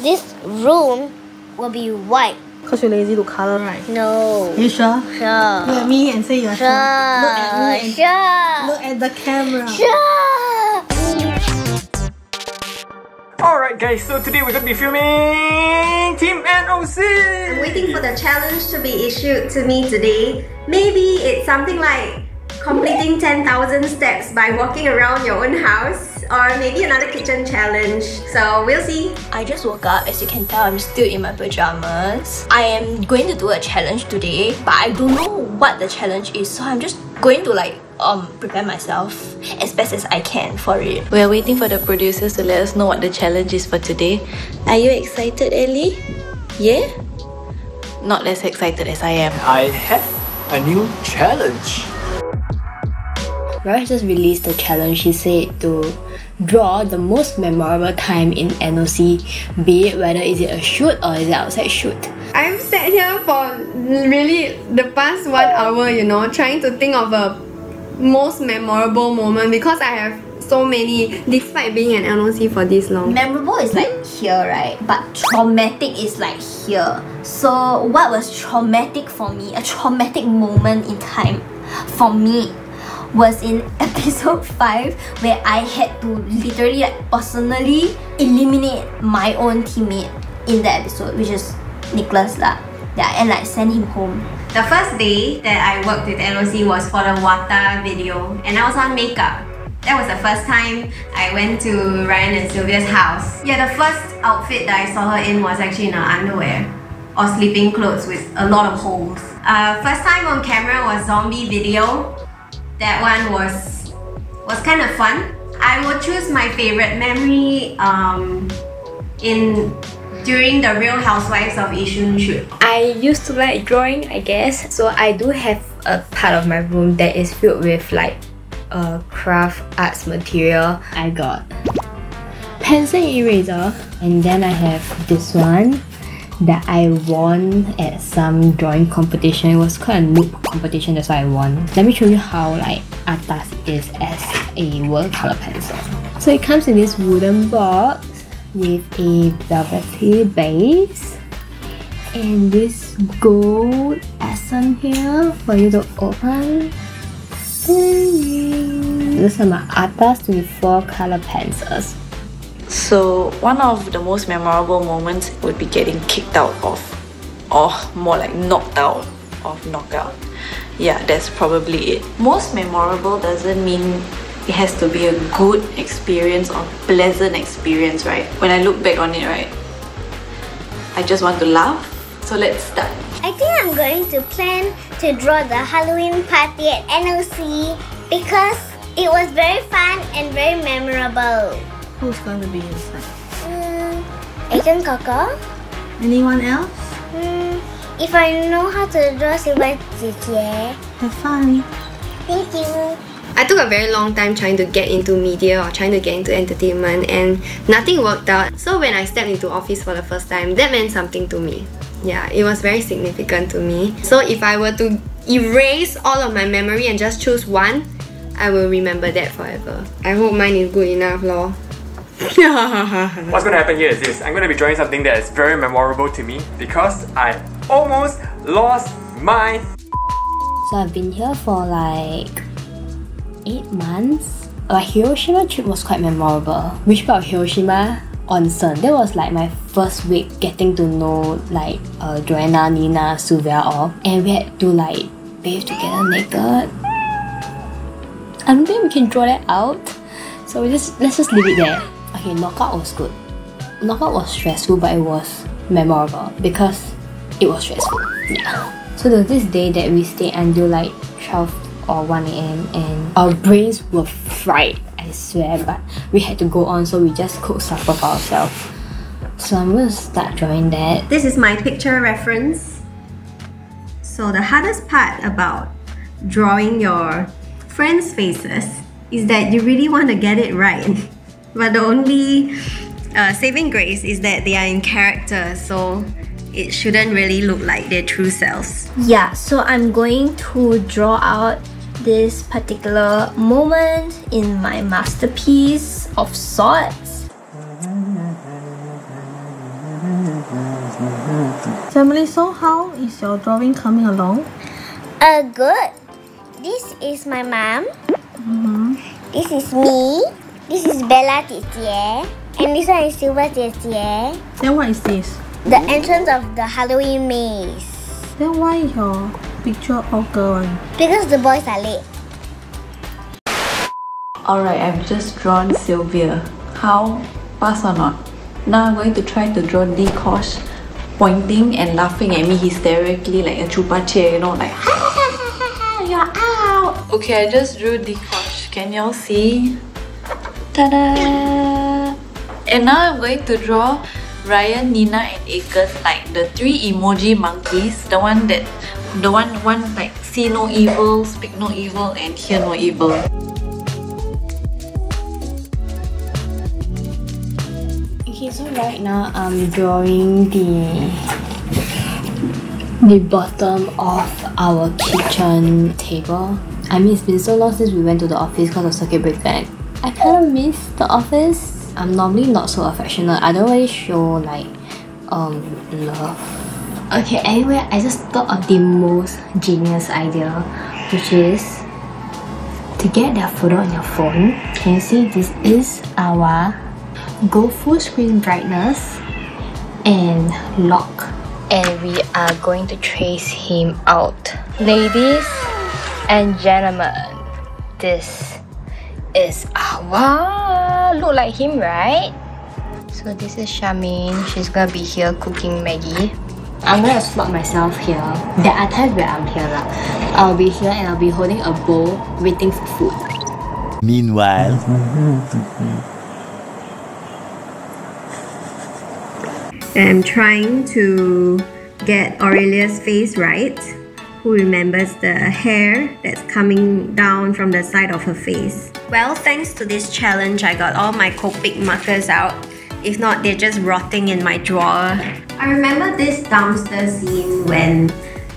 this room will be white. Cause you're lazy to color, right? No. You sure? Sure. Look at me and say you're sure. Look at me and Sure. look at the camera. Sure. Alright guys, so today we're gonna be filming Team NOC! I'm waiting for the challenge to be issued to me today. Maybe it's something like completing 10,000 steps by walking around your own house or maybe another kitchen challenge. So we'll see. I just woke up. As you can tell, I'm still in my pajamas. I am going to do a challenge today, but I don't know what the challenge is, so I'm just going to like um prepare myself as best as I can for it. We are waiting for the producers to let us know what the challenge is for today. Are you excited, Ellie? Yeah? Not less excited as I am. I have a new challenge. Raj just released the challenge. He said to draw the most memorable time in NOC, be it whether is it a shoot or is it outside shoot. I've sat here for really the past one hour, you know, trying to think of a most memorable moment because I have so many despite being an NOC for this long. Memorable is like here, right? But traumatic is like here. So what was traumatic for me, a traumatic moment in time for me was in episode 5 where I had to literally like personally eliminate my own teammate in the episode, which is Nicholas lah. Yeah, and like send him home. The first day that I worked with NOC was for the Wata video and I was on makeup. That was the first time I went to Ryan and Sylvia's house. Yeah, the first outfit that I saw her in was actually in her underwear or sleeping clothes with a lot of holes. Uh, first time on camera was zombie video. That one was was kind of fun. I will choose my favorite memory um, in during the Real Housewives of Yishun shoot. I used to like drawing, I guess. So I do have a part of my room that is filled with like uh, craft arts material. I got pencil eraser and then I have this one that I won at some drawing competition. It was quite a noob competition, that's why I won. Let me show you how like atas is as a watercolor pencil. So it comes in this wooden box with a velvety base and this gold essence here for you to open. These are my Atas 24 color pencils. So, one of the most memorable moments would be getting kicked out of, or more like knocked out of knockout. Yeah, that's probably it. Most memorable doesn't mean it has to be a good experience or pleasant experience, right? When I look back on it, right, I just want to laugh. So let's start. I think I'm going to plan to draw the Halloween party at NOC because it was very fun and very memorable. Who's going to be inside? Mm, Aiken Kaka? Anyone else? Mm, if I know how to draw Silver 姐姐. Have fun. Thank you. I took a very long time trying to get into media or trying to get into entertainment and nothing worked out. So when I stepped into office for the first time, that meant something to me. Yeah, it was very significant to me. So if I were to erase all of my memory and just choose one, I will remember that forever. I hope mine is good enough, lor. What's gonna happen here is this. I'm gonna be drawing something that is very memorable to me because I almost lost my So I've been here for like eight months. My Hiroshima trip was quite memorable. Which part of Hiroshima? Onsen. That was like my first week getting to know like uh, Joanna, Nina, Sylvia all. And we had to like bathe together naked. I don't think we can draw that out. So we just let's just leave it there. Okay, knockout was good. Knockout was stressful but it was memorable because it was stressful. Yeah. So there was this day that we stayed until like 12 or 1 a.m. and our brains were fried, I swear, but we had to go on so we just cooked supper for ourselves. So I'm gonna start drawing that. This is my picture reference. So the hardest part about drawing your friends' faces is that you really want to get it right. But the only uh, saving grace is that they are in character, so it shouldn't really look like their true selves. Yeah, so I'm going to draw out this particular moment in my masterpiece of sorts. Family, so how is your drawing coming along? Uh, good. This is my mom. This is me. This is Bella Titier. And this one is Silver Titier. Then what is this? The entrance of the Halloween maze. Then why your picture all girl? Because the boys are late. Alright, I've just drawn Sylvia. How? Pass or not? Now I'm going to try to draw Deekosh pointing and laughing at me hysterically like a chupa chair, you know, like you're out! Okay, I just drew Deekosh. Can y'all see? Ta-da! And now I'm going to draw Ryan, Nina, and Aiken, like the three emoji monkeys. The one that, the one, one like see no evil, speak no evil, and hear no evil. Okay, so right now I'm drawing the the bottom of our kitchen table. I mean, it's been so long since we went to the office because of circuit breaker. And I kind of miss the office. I'm normally not so affectionate. I don't really show like um love. Okay, anyway, I just thought of the most genius idea, which is to get that photo on your phone. Can you see this is our go full screen brightness and lock and we are going to trace him out ladies and gentlemen this is our look like him right? So this is Charmaine. She's gonna be here cooking Maggi. I'm gonna slot myself here. There are times where I'm here lah. I'll be here and I'll be holding a bowl waiting for food. Meanwhile, I'm trying to get Aurelia's face right. Who remembers the hair that's coming down from the side of her face? Well, thanks to this challenge, I got all my Copic markers out. If not, they're just rotting in my drawer. I remember this dumpster scene when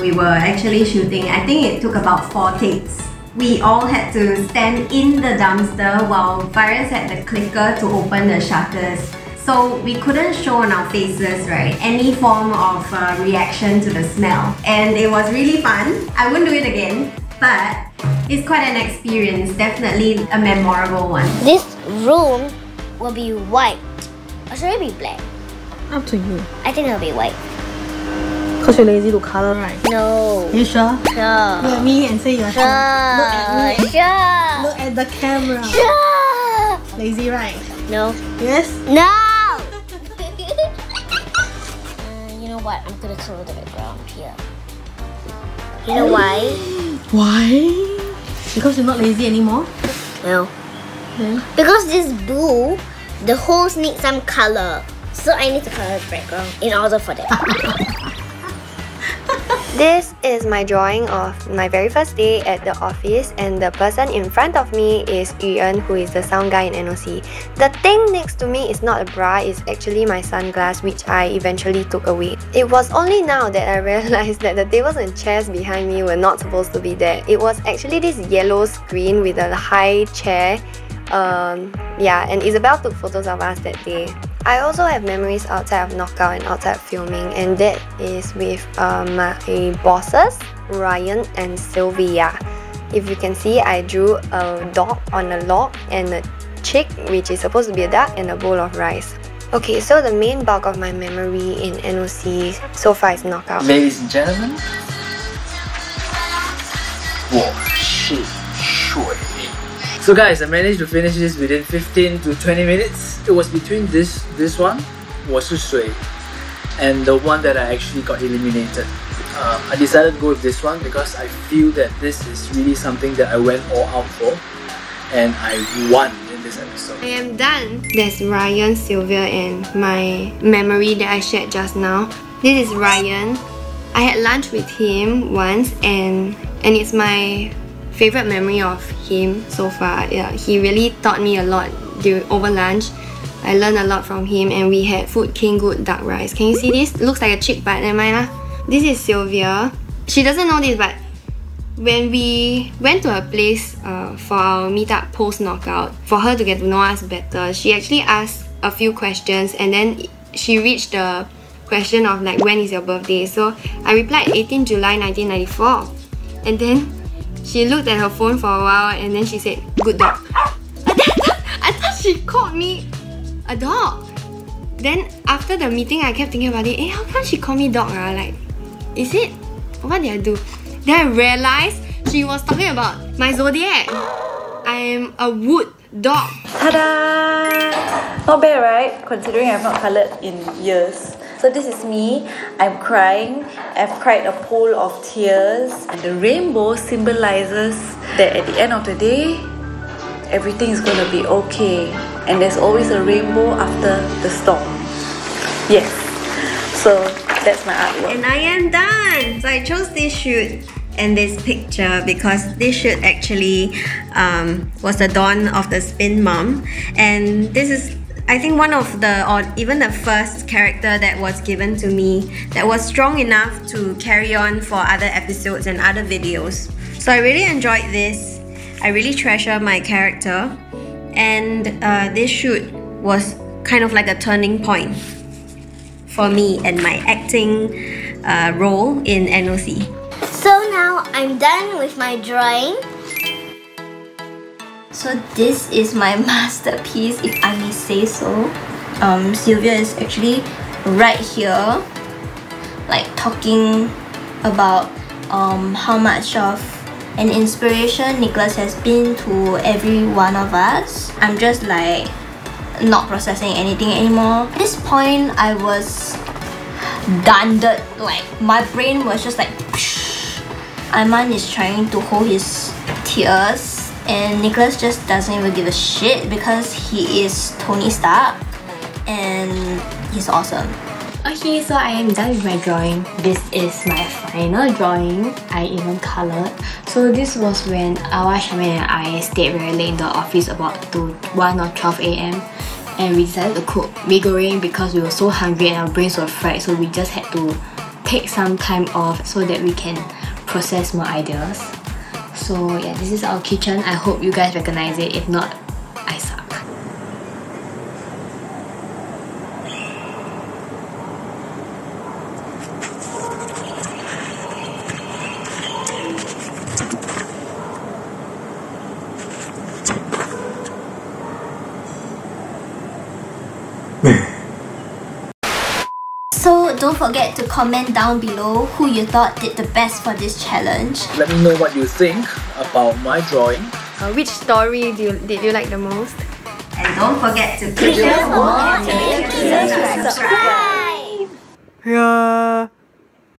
we were actually shooting. I think it took about four takes. We all had to stand in the dumpster while Virus had the clicker to open the shutters. So we couldn't show on our faces, right, any form of uh, reaction to the smell. And it was really fun. I wouldn't do it again, but it's quite an experience, definitely a memorable one. This room will be white. Or should it be black? Up to you. I think it'll be white. Cause you're lazy to color, right? No. you sure? Sure. Look at me and say you're sure. Look at me. Sure. Look at the camera. Sure. Lazy, right? No. Yes? No! What? I'm gonna color the background here. You know why? Why? Because you're not lazy anymore? No. Then? Because this blue, the holes need some color. So I need to color the background in order for that. This is my drawing of my very first day at the office and the person in front of me is Yuan who is the sound guy in NOC. The thing next to me is not a bra, it's actually my sunglass which I eventually took away. It was only now that I realized that the tables and chairs behind me were not supposed to be there. It was actually this yellow screen with a high chair um, yeah, and Isabelle took photos of us that day. I also have memories outside of knockout and outside filming, and that is with uh, my bosses, Ryan and Sylvia. If you can see, I drew a dog on a log and a chick, which is supposed to be a duck, and a bowl of rice. Okay, so the main bulk of my memory in NOC so far is knockout. Ladies and gentlemen, whoa, shit. So guys, I managed to finish this within 15 to 20 minutes. It was between this this one, Wasu Sui, and the one that I actually got eliminated. Um, I decided to go with this one because I feel that this is really something that I went all out for and I won in this episode. I am done. There's Ryan, Sylvia and my memory that I shared just now. This is Ryan. I had lunch with him once and and it's my favorite memory of him so far. Yeah, he really taught me a lot during over lunch. I learned a lot from him, and we had Food King Good duck rice. Can you see this? looks like a chick, but never mind lah. This is Sylvia. She doesn't know this, but when we went to her place uh, for our meetup post knockout, for her to get to know us better, she actually asked a few questions and then she reached the question of like when is your birthday. So I replied 18 July 1994. And then she looked at her phone for a while and then she said, good dog. I thought she called me a dog. Then after the meeting, I kept thinking about it. Eh, how come she call me dog? Ah? Like, is it? What did I do? Then I realized she was talking about my zodiac. I am a wood dog. Ta-da! Not bad, right? Considering I've not colored in years. So this is me. I'm crying. I've cried a pool of tears. And the rainbow symbolizes that at the end of the day, everything is gonna be okay. And there's always a rainbow after the storm. Yes. So that's my artwork. And I am done. So I chose this shoot and this picture because this shoot actually um, was the dawn of the spin mom and this is I think one of the or even the first character that was given to me that was strong enough to carry on for other episodes and other videos. So I really enjoyed this. I really treasure my character and uh, this shoot was kind of like a turning point for me and my acting uh, role in NOC. So now I'm done with my drawing. So this is my masterpiece, if I may say so. Um, Sylvia is actually right here, like talking about um, how much of an inspiration Nicholas has been to every one of us. I'm just like not processing anything anymore. At this point, I was done. Like my brain was just like. Aiman is trying to hold his tears and Nicholas just doesn't even give a shit because he is Tony Stark and he's awesome. Okay, so I am done with my drawing. This is my final drawing. I even colored. So this was when Awa, Charmaine and I stayed very late in the office about to 1 or 12 a.m. And we decided to cook mee goreng because we were so hungry and our brains were fried. So we just had to take some time off so that we can process more ideas. So yeah, this is our kitchen. I hope you guys recognize it. If not, Don't forget to comment down below who you thought did the best for this challenge. Let me know what you think about my drawing. Uh, which story do you, did you like the most? And don't forget to click the bell and subscribe! Yeah.